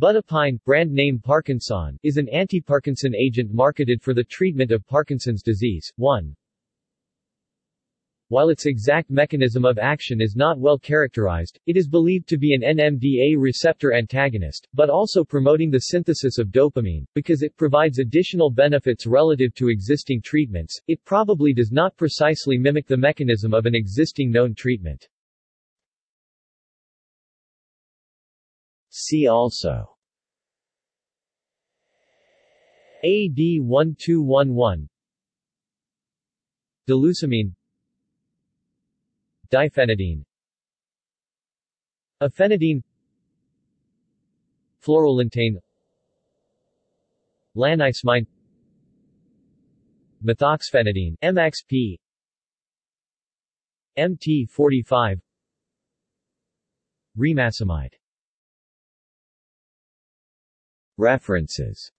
Budipine, brand name Parkinsan, is an anti-Parkinson agent marketed for the treatment of Parkinson's disease. 1. While its exact mechanism of action is not well characterized, it is believed to be an NMDA receptor antagonist, but also promoting the synthesis of dopamine. Because it provides additional benefits relative to existing treatments, it probably does not precisely mimic the mechanism of an existing known treatment. See also. AD 1211 Delucemine Diphenidine. Ephenidine Fluorolintane Lanicemine Methoxphenidine MXP MT45 Remacemide References